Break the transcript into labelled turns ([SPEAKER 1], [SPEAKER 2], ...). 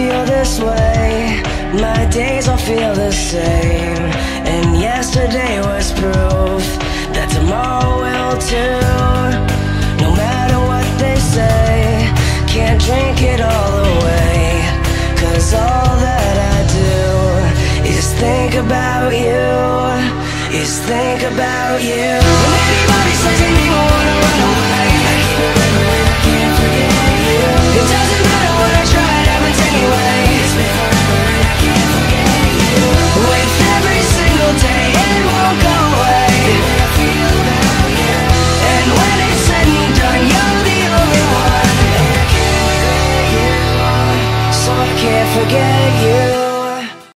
[SPEAKER 1] this way. My days all feel the same. And yesterday was proof That tomorrow will too. No matter what they say Can't drink it all away. Cause all that I do Is think about you Is think about you forget.